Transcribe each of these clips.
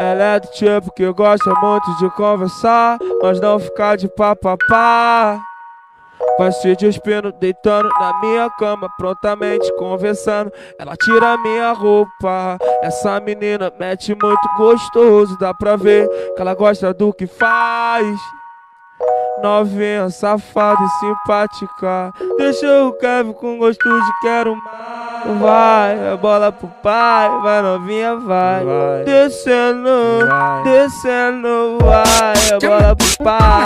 Ela é do tipo que gosta muito de conversar, mas não ficar de papapá. Vai se despindo, deitando na minha cama, prontamente conversando. Ela tira minha roupa. Essa menina mete muito gostoso, dá pra ver que ela gosta do que faz. Novinha, safada e simpática. Deixa o Kevin com gosto de quero mais. Vai, a bola pro pai, vai novinha, vai. Vai. Descendo, Vai. descendo, vai, a bola pro pai.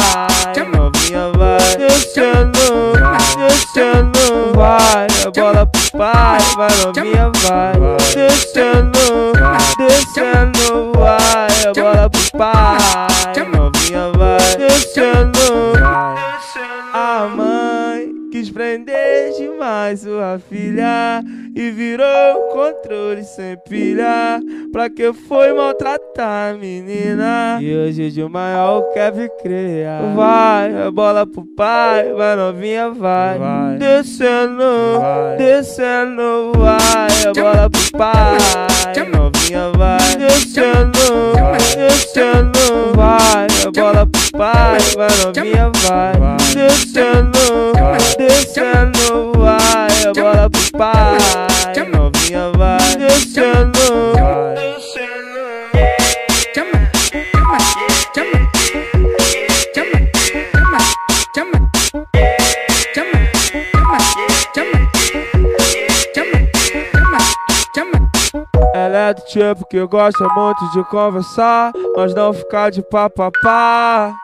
Novinha, vai. Descendo, descendo, vai, a bola pro pai, vai novinha, vai. Descendo, descendo, vai, a bola pro pai. Novinha, vai. Descendo. Vai. A mãe quis prender demais sua filha e virou controle sem pilha. Pra que foi maltratar a menina? E hoje de maior quer cria. Vai, a bola pro pai, vai novinha, vai. Vai. Descendo, Vai. descendo, vai, a bola pro pai. Novinha, vai. Descendo, descendo, vai, a bola pro pai, vai novinha, vai. Vai. Descendo, descendo, vai, a bola pro pai. Ela é do tipo que gosta muito de conversar, mas não ficar de papapá.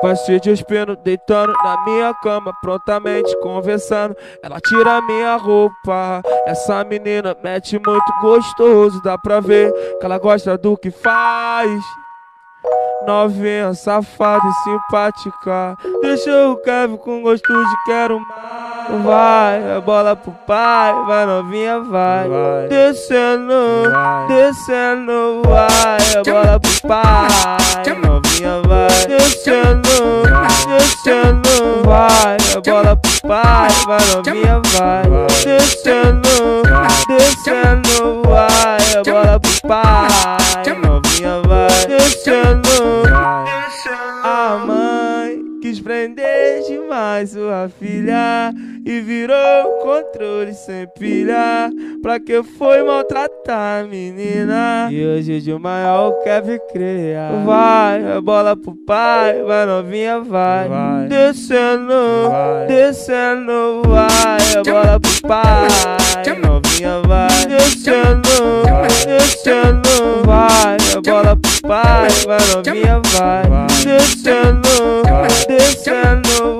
Vai se despindo, deitando na minha cama, prontamente conversando. Ela tira minha roupa. Essa menina mete muito gostoso, dá pra ver que ela gosta do que faz. Novinha, safada e simpática. Deixa o Kevin com gosto de quero mais. Vai, a bola pro pai, vai novinha, vai. Vai. Descendo, Vai. descendo, vai, a bola pro pai. Novinha, vai. Descendo, descendo, vai, a bola pro pai, vai novinha, vai. Vai. Descendo, descendo, quis prender demais sua filha e virou controle sem pilha. Pra que foi maltratar a menina? E hoje de maior quer cria. Vai, a bola pro pai, vai novinha, vai. Vai. Descendo, Vai. descendo, vai, a bola pro pai. Novinha, vai. Descendo, descendo, vai, a bola pro pai, vai novinha, vai. Descendo, descendo,